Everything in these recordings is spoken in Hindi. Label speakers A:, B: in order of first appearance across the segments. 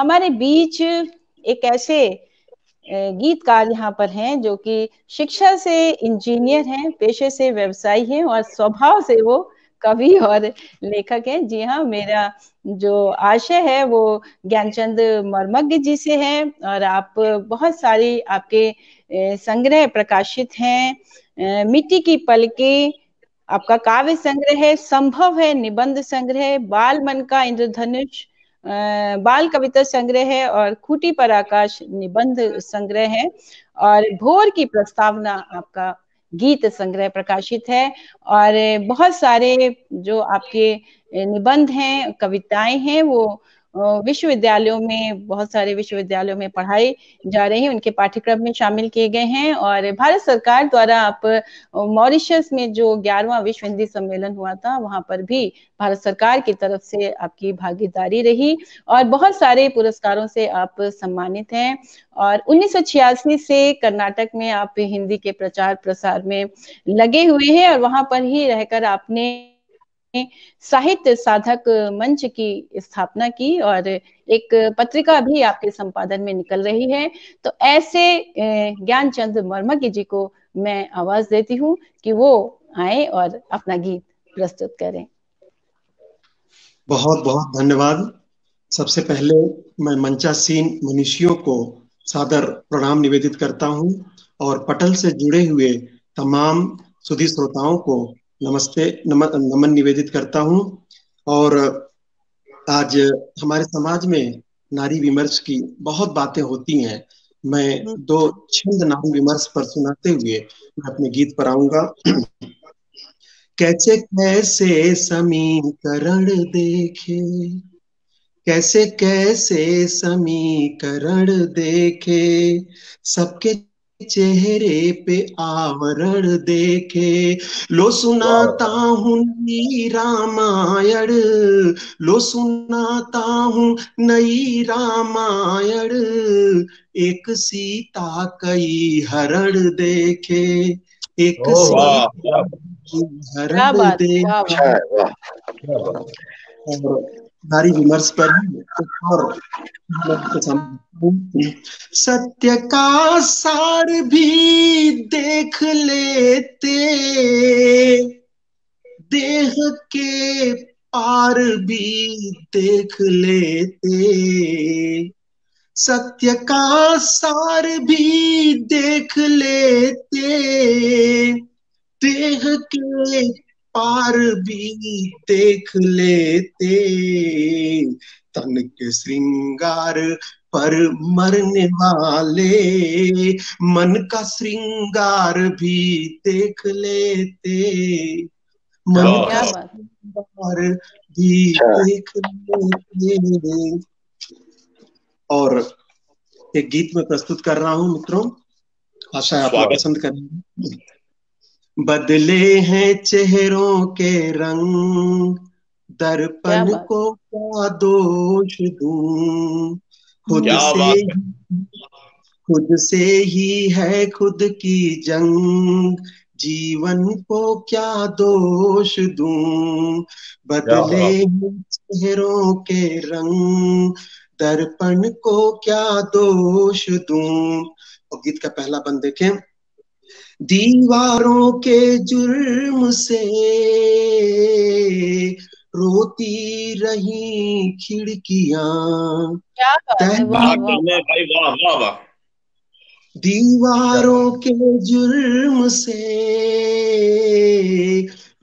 A: हमारे बीच एक ऐसे गीतकार यहाँ पर हैं जो कि शिक्षा से इंजीनियर हैं, पेशे से व्यवसायी हैं और स्वभाव से वो कवि और लेखक हैं। जी हाँ मेरा जो आशय है वो ज्ञानचंद मर्मज्ञ जी से है और आप बहुत सारी आपके संग्रह प्रकाशित हैं। मिट्टी की पलके, आपका काव्य संग्रह है, संभव है, निबंध संग्रह, बाल मन का इंद्रधनुष बाल कविता संग्रह है और खूटी पर आकाश निबंध संग्रह है और भोर की प्रस्तावना आपका गीत संग्रह प्रकाशित है और बहुत सारे जो आपके निबंध हैं, कविताएँ हैं, वो विश्वविद्यालयों में, बहुत सारे विश्वविद्यालयों में पढ़ाई जा रही है। उनके पाठ्यक्रम में शामिल किए गए हैं और भारत सरकार द्वारा आप मॉरिशस में जो ग्यारहवा विश्व हिंदी सम्मेलन हुआ था, वहाँ पर भी भारत सरकार की तरफ़ से आपकी भागीदारी रही और बहुत सारे पुरस्कारों से आप सम्मानित हैं। और उन्नीस सौ छियासी से कर्नाटक में आप हिंदी के प्रचार प्रसार में लगे हुए हैं और वहाँ पर ही रहकर आपने साहित्य साधक मंच की स्थापना की और एक पत्रिका भी आपके संपादन में निकल रही है। तो ऐसे ज्ञानचंद मर्मज्ञ जी को मैं आवाज़ देती हूँ कि वो आए और अपना गीत प्रस्तुत करें।
B: बहुत बहुत धन्यवाद। सबसे पहले मैं मंचासीन मनुष्यों को सादर प्रणाम निवेदित करता हूँ और पटल से जुड़े हुए तमाम सुधी श्रोताओं को नमस्ते नम, नमन निवेदित करता हूँ। और आज हमारे समाज में नारी विमर्श की बहुत बातें होती हैं। मैं हम्म। दो छंद नारी विमर्श पर सुनाते हुए मैं अपने गीत पर आऊँगा। कैसे कैसे समीकरण देखे? कैसे कैसे समीकरण देखे? सबके चेहरे पे आवरण देखे। लो सुनाता हूँ नई रामायण लो सुनाता हूँ नई रामायण। एक सीता कई हरण देखे एक सीता हरण देखे। नारी विमर्श पर और सत्य का सार भी देख लेते, देह के पार भी देख लेते। सत्य का सार भी देख लेते, देह के पार भी देख लेते। तन के श्रृंगार पर मरने वाले। मन का श्रृंगार भी देख लेते। मन का श्रृंगार भी अच्छा। देख लेते। और एक गीत में प्रस्तुत कर रहा हूँ मित्रों। आशा है आप पसंद करेंगे बदले हैं चेहरों के रंग। दर्पण को क्या दोष दूँ? खुद से खुद से ही है खुद की जंग। जीवन को क्या दोष दूँ? बदले चेहरों के रंग। दर्पण को क्या दोष दूँ? और गीत का पहला बंद देखें। दीवारों के जुर्म से रोती रही खिड़कियाँ। दीवारों के जुर्म से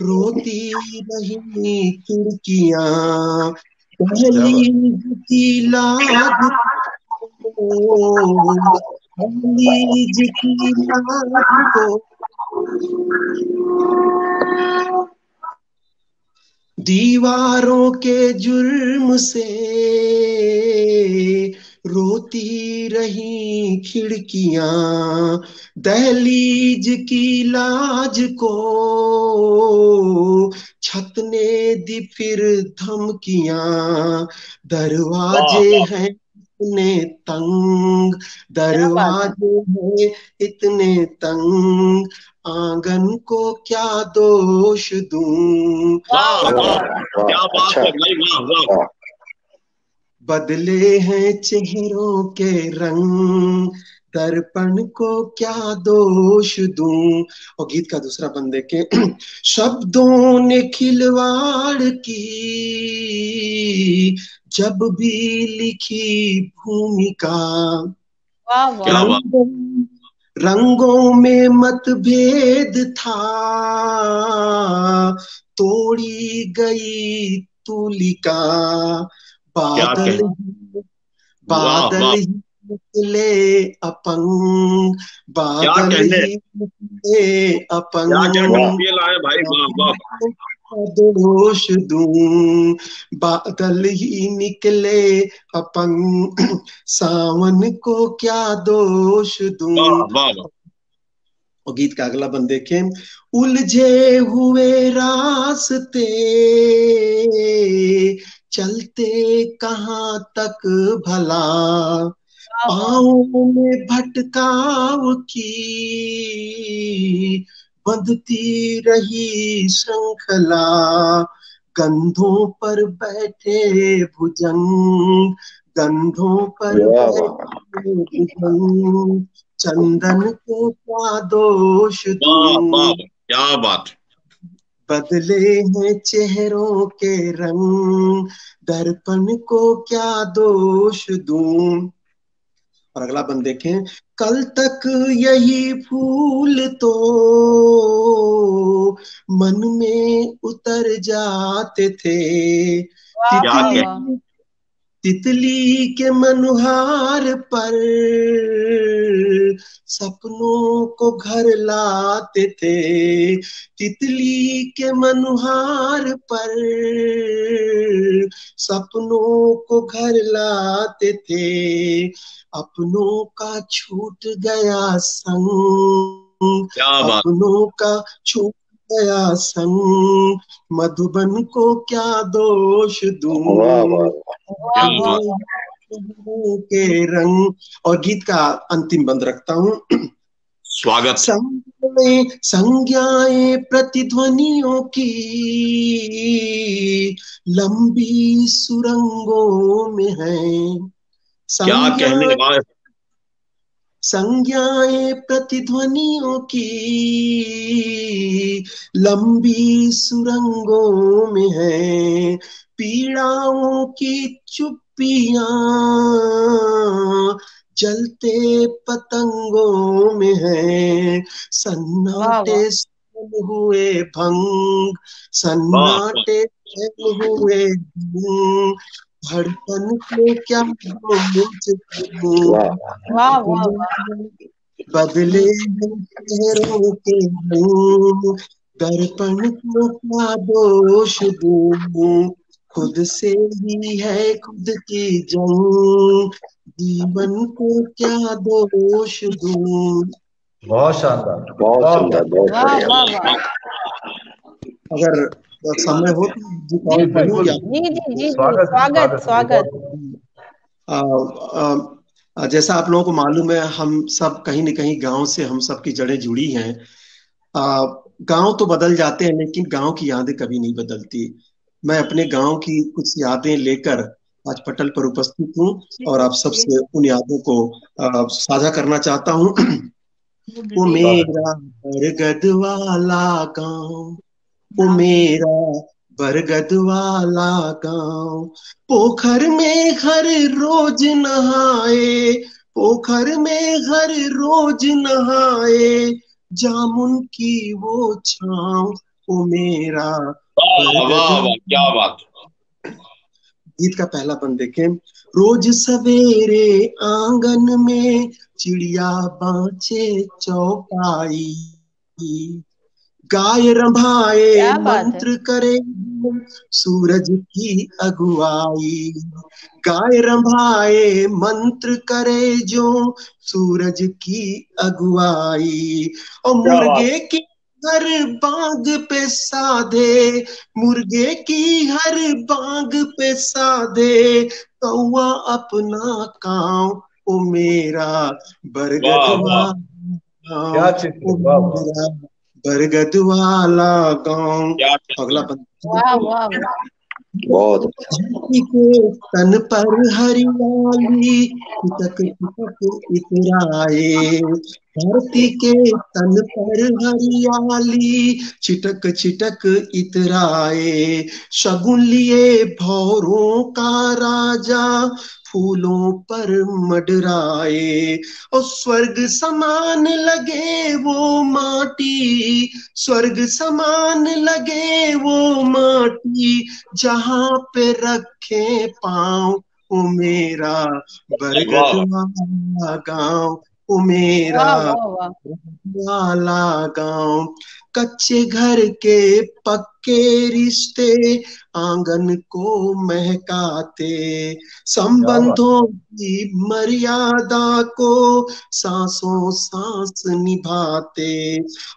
B: रोती रही खिड़कियाँ। पहली की लाज की लाज को दीवारों के जुर्म से रोती रही खिड़कियाँ दहलीज की लाज को छत ने दी फिर धमकियाँ। दरवाजे हैं इतने तंग दरवाजे हैं इतने तंग आँगन को क्या दोष दूँ?
C: क्या बात है भाई वाह। वाह।
B: बदले हैं चेहरों के रंग दर्पण को क्या दोष दूँ? और गीत का दूसरा बंद देखे। शब्दों ने खिलवाड़ की जब भी लिखी भूमिका। रंगों, रंगों में मतभेद था। तोड़ी गई तुलिका। बादल बादल निकले अपंग बादल निकले अपंग। दोष दूँ बादल ही निकले अपंग। सावन को क्या दोष दूँ? और गीत का अगला बंद देखें। उलझे हुए रास्ते चलते कहाँ तक भला? पाओ में भटकाव की बंधती रही श्रृंखला गंधों पर बैठे भुजंग गंधों पर बैठे भुजंग चंदन को क्या दोष
C: क्या बात
B: बदले हैं चेहरों के रंग दर्पण को क्या दोष दूँ। और अगला बंद देखें। कल तक यही फूल तो मन में उतर जाते थे। तितली, तितली के मनुहार पर सपनों को घर लाते थे तितली के मनुहार पर। सपनों को घर लाते थे अपनों का छूट गया संग। अपनों का छूट गया संग। मधुबन को क्या दोष दूँ। के रंग। और गीत का अंतिम बंद रखता हूँ।
C: स्वागत।
B: संज्ञाएँ प्रतिध्वनियों की। लंबी सुरंगों में है।
C: क्या कहने वाले
B: संज्ञाएँ प्रतिध्वनियों की। लंबी सुरंगों में है। पीड़ाओं की चुप्पियाँ जलते पतंगों में है। सन्नाटे हुए भंग सन्नाटे हुए भंग। धड़कन को क्या बदले चेहरों के दर्पण को क्या दोष दूँ? खुद से ही है खुद की जंग। जीवन को क्या दोष दूँ?
D: बहुत शानदार।
E: बहुत सुंदर बहुत
B: अगर समय हो
A: तो जी जी जी स्वागत स्वागत
B: जैसा आप लोगों को मालूम है हम सब कहीं न कहीं गाँव से हम सब की जड़ें जुड़ी हैं। गाँव तो बदल जाते हैं लेकिन गाँव की यादें कभी नहीं बदलती। मैं अपने गाँव की कुछ यादें लेकर आज पटल पर उपस्थित हूँ और आप सबसे उन यादों को साझा करना चाहता हूँ। वो मेरा बरगद वाला गाँव वो मेरा बरगद वाला गाँव। पोखर में हर रोज नहाए पोखर में हर रोज नहाए जामुन की वो छाव वो मेरा
C: क्या बात
B: गीत का पहला बंद देखें। रोज सवेरे आँगन में चिड़िया बाँचे चौपाई। गाय रंभाए मंत्र करे सूरज की अगुवाई। गाय रंभाए मंत्र करे जो सूरज की अगुवाई। और मुर्गे की हर बाग पे साधे मुर्गे की हर बाग पे साधे कौआ अपना काम ओ मेरा बरगद
D: वाला
B: बरगद वाला गाँव। अगला
A: वाह वाह।
E: बहुत
B: तन पर हरियाली चिटक इतराए धरती के तन पर हरियाली, चिटक चिटक इतराए। शगुन लिए भौरों का राजा फूलों पर मडराए और स्वर्ग समान लगे वो माटी। स्वर्ग समान लगे वो माटी जहाँ पे रखे पाँव वो मेरा। बरगद गाँव गाँव। ओ मेरा वाला गाँव कच्चे घर के पक्के रिश्ते आँगन को महकाते संबंधों की मर्यादा को सांसों सांस निभाते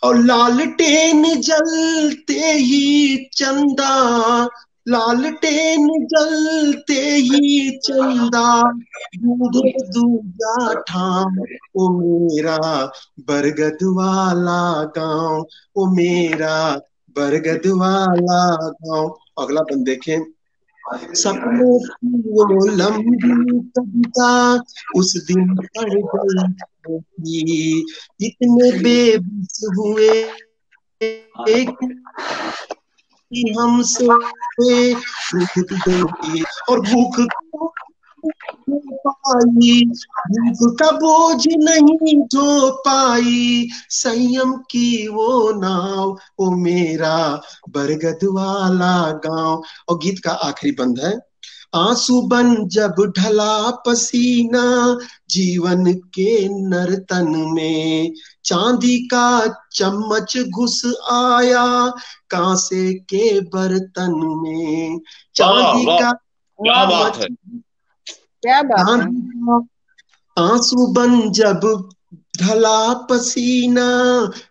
B: और लालटेन जलते ही चंदा लालटेन जलते ही चंदा दूध दूजा ठाम। ओ मेरा बरगद वाला गाँव, ओ मेरा बरगद वाला गाँव। अगला बंद देखें। सपनों की वो लंबी कविता, उस दिन पड़ गई इतने बेबस हुए, एक कि हमसे और भूख पाई। भूख का बोझ नहीं जो पाई। संयम की वो नाव, वो मेरा बरगद वाला गाँव। और गीत का आखिरी बंद है। आँसू बन जब ढला पसीना जीवन के नर्तन में। चांदी का चम्मच घुस आया कांसे के बर्तन में। चांदी का
C: क्या बात है
A: क्या बात
B: का आँसू बन जब ढला पसीना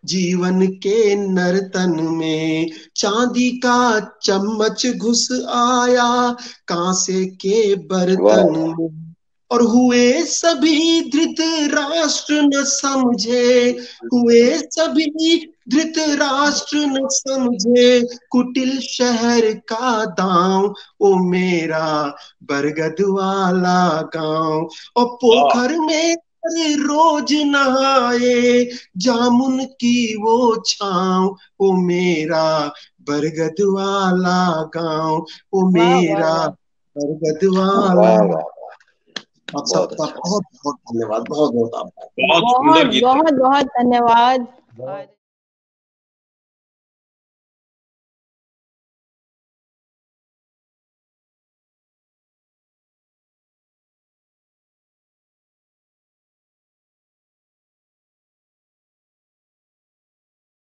B: जीवन के नर्तन में चांदी का चम्मच घुस आया कांसे के बर्तन में। और हुए सभी धृत राष्ट्र न समझे हुए सभी धृत राष्ट्र न समझे कुटिल शहर का दांव ओ मेरा बरगद वाला गाँव। और पोखर में अरे रोज नहाए जामुन की वो छाव वो मेरा बरगद वाला गाँव
A: वो
B: मेरा बरगद वाला आप सबका बहुत बहुत धन्यवाद बहुत बहुत
C: बहुत
A: बहुत बहुत धन्यवाद।